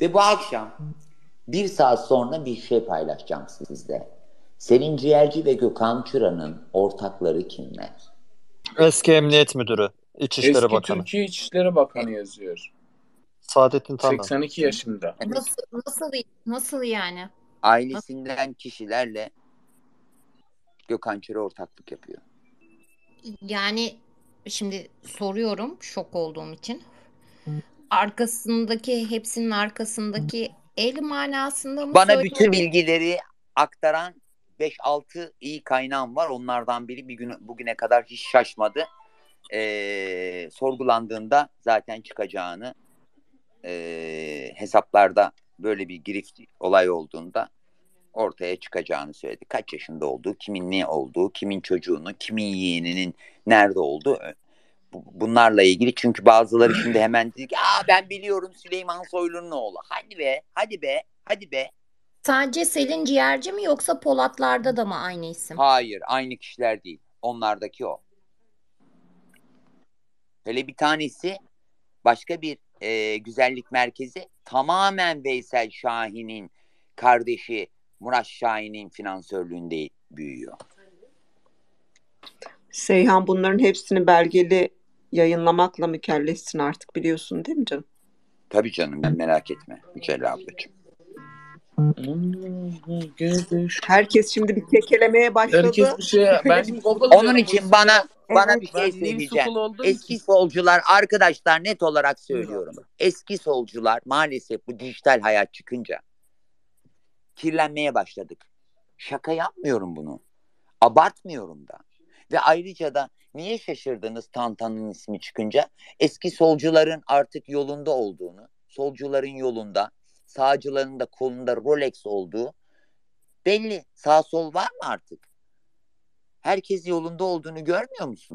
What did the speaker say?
Ve bu akşam bir saat sonra bir şey paylaşacağım sizle. Selin Ciğerci ve Gökhan Çıra'nın ortakları kimler? Eski Emniyet Müdürü, İçişleri Eski Bakanı. Türkiye İçişleri Bakanı yazıyor. Saadettin Tanrı. 82 yaşında. Nasıl, nasıl, nasıl yani? Ailesinden kişilerle Gökhan Çıra ortaklık yapıyor. Yani şimdi soruyorum şok olduğum için. Arkasındaki hepsinin arkasındaki el manasında mı Bana bütün bilgileri aktaran 5-6 iyi kaynağım var. Onlardan biri bir gün bugüne kadar hiç şaşmadı. Ee, sorgulandığında zaten çıkacağını ee, hesaplarda böyle bir girift olay olduğunda ortaya çıkacağını söyledi. Kaç yaşında olduğu, kimin ne olduğu, kimin çocuğunu, kimin yeğeninin nerede olduğu bunlarla ilgili. Çünkü bazıları şimdi hemen dedi ki Aa, ben biliyorum Süleyman Soylu'nun oğlu. Hadi be, hadi be, hadi be. Sadece Selin Ciğerci mi yoksa Polatlar'da da mı aynı isim? Hayır, aynı kişiler değil. Onlardaki o. Hele bir tanesi başka bir e, güzellik merkezi tamamen Veysel Şahin'in kardeşi Murat Şahin'in finansörlüğünde büyüyor. Seyhan bunların hepsini belgeli yayınlamakla mükellefsin artık biliyorsun değil mi canım? Tabii canım ben merak etme Mücella ablacığım. Herkes şimdi bir kekelemeye başladı. Herkes bir şey ben şimdi. Onun için bana bana Evet, bir şey söyleyeceğim. Eski için- solcular arkadaşlar net olarak söylüyorum. Eski solcular maalesef bu dijital hayat çıkınca kirlenmeye başladık. Şaka yapmıyorum bunu. Abartmıyorum da. Ve ayrıca da niye şaşırdınız Tantan'ın ismi çıkınca? Eski solcuların artık yolunda olduğunu, solcuların yolunda, sağcıların da kolunda Rolex olduğu belli. Sağ sol var mı artık? Herkes yolunda olduğunu görmüyor musunuz?